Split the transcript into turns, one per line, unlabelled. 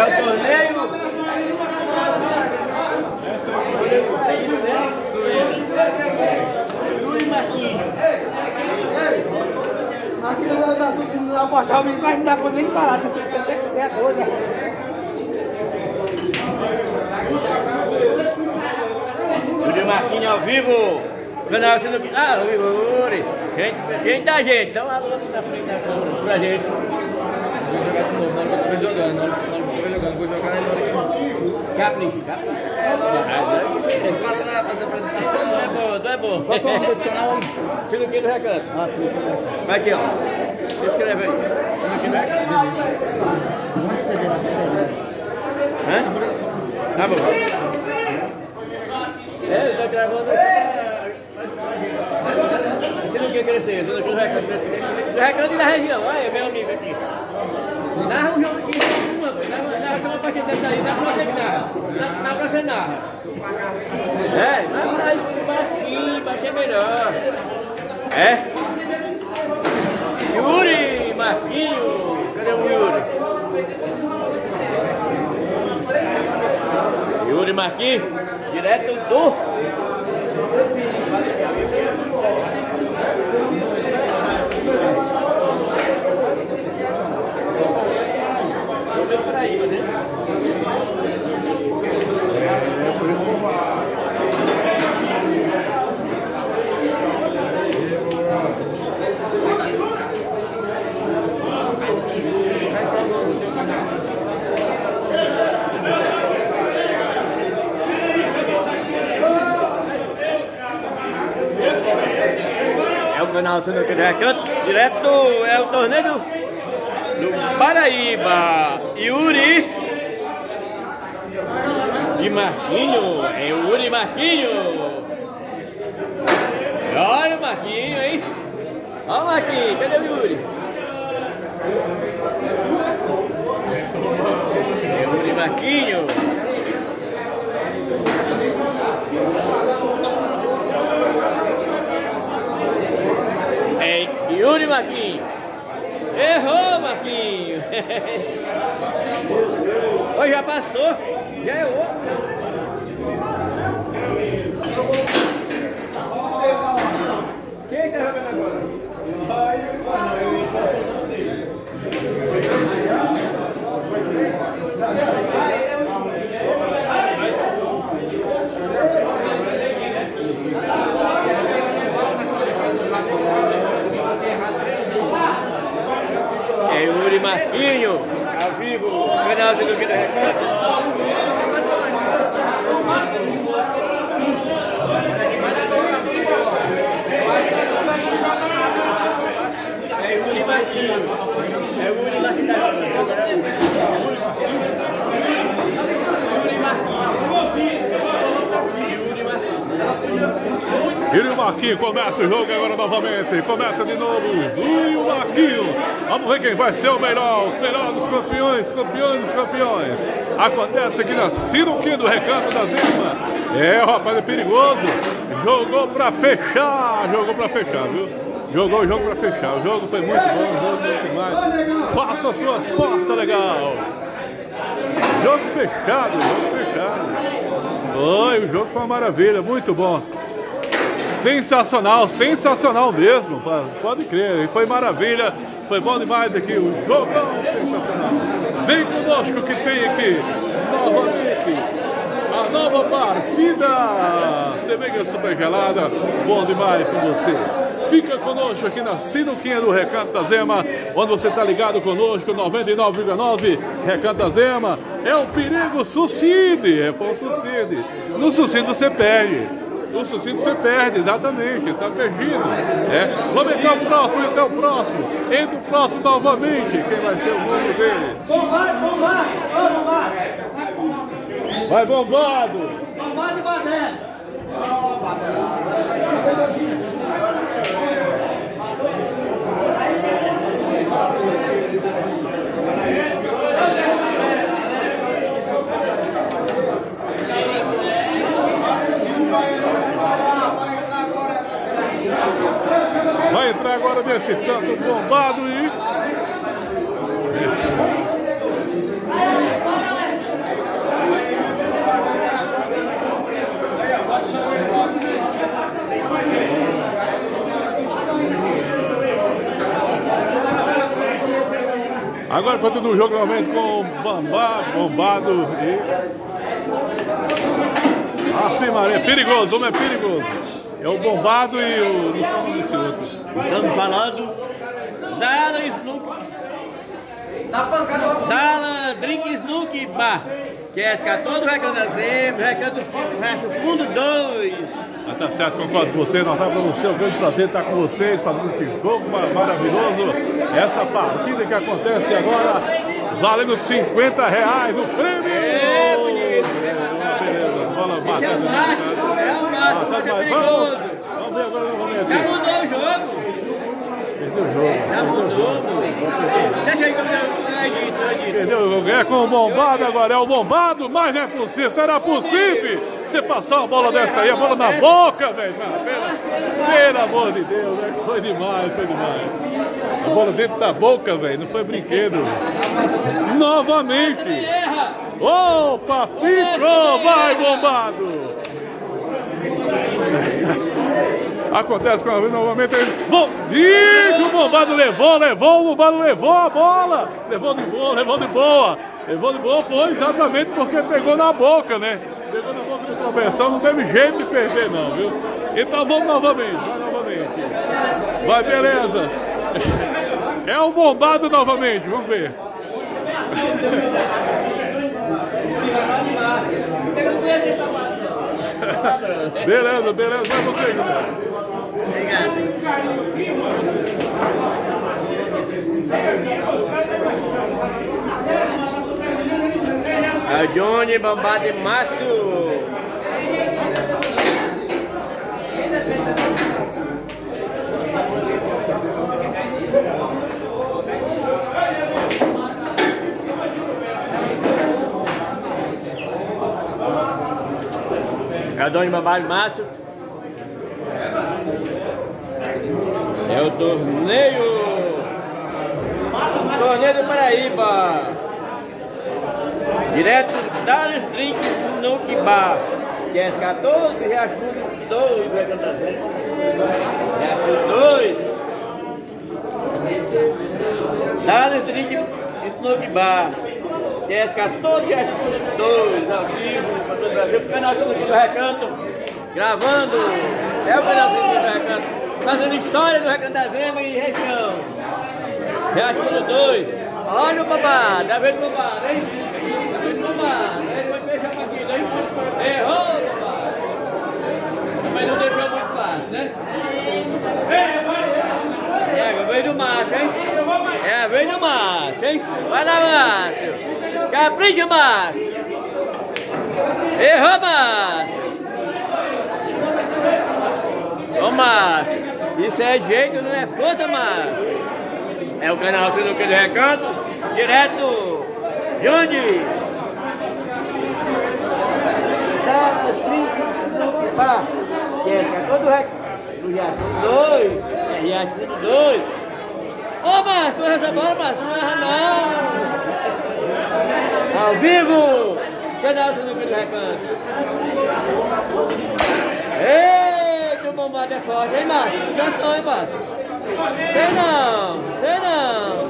É o torneio. Yuri Martins.
Aqui não dá subindo lá apostar o menino, não dá conta nem de parar. Você, é doido?
Yuri Martins ao vivo. Canal Sino Ah, ao vivo, Yuri. Quem, quem tá gente? Dá uma aqui na frente da câmera pra gente.
Vou jogar de novo, que na hora que eu estiver jogando, vou jogar na hora que eu...
Capricha, capricha.
Tem que passar, fazer a
Tu é
apresentação.
bom, tu é bom.
Qual que é o nome desse canal aí?
Aqui do recanto.
Ah, sim, tá
Vai aqui, ó. Se inscreve aí. Aqui do recanto.
Vamos escrever lá, deixa eu ver.
Hã? Tá bom. É, eu tô gravando Você não quer crescer, você não quer recanto crescer. Do recanto e da região, olha, meu amigo aqui. Narra um jogo aqui, uma, velho. Narra, narra aquela partida dessa aí, narra pra. Na, na pra narra. É, narra aí baixinho, baixinho é melhor. É? Yuri, Marquinho, cadê o Yuri? Yuri Marquinhos, direto do. Paraíba, né? É o canal do Recanto, direto é o torneio Paraíba. Yuri e Marquinho, é Yuri e Marquinho. Olha o Marquinho, hein? Olha o Marquinho, cadê o Yuri? É Yuri Marquinho. É Yuri Marquinho. Oi, já passou. Já é outro. Marquinho, ao vivo, canal do Vida Recanto. É Yuri Marquinho, é Yuri Marquinho. Yuri Marquinho
começa o jogo agora novamente. Começa de novo. E o Marquinho. Vamos ver quem vai ser o melhor. O melhor dos campeões. Campeões dos campeões. Acontece aqui na Sinuquinha do Recanto da Zima. É, rapaz é perigoso. Jogou pra fechar. Jogou pra fechar, viu? Jogou o jogo pra fechar. O jogo foi muito bom. O jogo muito mais. Faça as suas portas, legal. Jogo fechado, jogo fechado. Foi, o jogo foi uma maravilha, muito bom. Sensacional, sensacional mesmo, pode crer, foi maravilha, foi bom demais aqui, o jogão sensacional. Vem conosco que tem aqui, novamente, a nova partida. Cerveja super gelada, bom demais com você. Fica conosco aqui na Sinuquinha do Recanto da Zema, onde você está ligado conosco, 99,9 Recanto da Zema. É o perigo suicide, é por suicide. No suicídio você perde. No suicídio você perde, exatamente, está perdido. É. Vamos entrar o próximo, entrar o próximo. Entra o próximo novamente. Quem vai ser o nome dele?
Bombado, bombado! Ô, bombado!
Vai bombado!
Bombado e Badé!
Vai agora desse tanto bombado e... Agora continua o jogo novamente com Bambá, bombado e... Afirmaré, perigoso, homem é perigoso. É o Bombado e o. Desse outro.
Estamos falando Dala Snook. Dala Drink Snook Bar. Que é 14 recanto dezembro, recanto resto fundo 2.
Ah, tá certo, concordo com você. Nós você. É um grande prazer estar com vocês, fazendo esse jogo mar- maravilhoso. Essa partida que acontece agora, valendo 50 reais no prêmio.
É, bonito.
Beleza, bola batendo.
máximo, é o
Ah, tá
perigoso.
Vamos, vamos ver agora
Já mudou o jogo.
Perdeu o jogo.
Já mudou. Deixa aí que eu eu edito, eu edito.
Entendeu? O é com o bombado agora, é o bombado, mas não é possível, será possível você passar uma bola dessa aí, a bola na boca, velho. Pelo, amor de Deus, né? Foi demais, foi demais. A bola dentro da boca, velho, não foi brinquedo. Novamente. Opa, ficou, vai bombado. Acontece com a novamente. Bom, Ih, o bombado levou, levou, o bombado levou a bola. Levou de boa, levou de boa. Levou de boa foi exatamente porque pegou na boca, né? Pegou na boca do travessão, não teve jeito de perder não, viu? Então vamos novamente, vai novamente. Vai, beleza. É o bombado novamente, vamos ver. Beleza, beleza, vai você, Guilherme.
É o Johnny Bombado de Macho. O Johnny Bombado de Macho. É o torneio. Torneio do Paraíba. Direto da Drink no Bar, que é 14 Riachuelo 2, vai cantar Riachuelo 2. Dales Drink Snook Bar, é 14 Riachuelo 2, ao vivo, para todo o Brasil, pro canal Snook do Recanto, gravando, é o canal Snook do Recanto, fazendo história do Recanto da Zema e região. Riachuelo 2, olha o babado, é vez do babado, hein? Babado, aí pode fechar partida, hein? Errou, babado. Mas não deixou muito fácil, né? É, vez do macho, hein? É a vez do macho, hein? Vai lá, macho. Capricha, macho. Errou, macho. Ô, macho. Isso é jeito, não é força, macho. É o canal Sinuca do Recanto, direto de onde? Da Trinca, pá, que é todo o recanto, do Riachuelo 2, é Riachuelo 2. Ô, Márcio, essa bola, Márcio, não erra não. Ao vivo, Sinuca do Recanto. Eita, o bombado é forte, hein, Márcio? Canção, hein, Márcio? Sei não, sei não.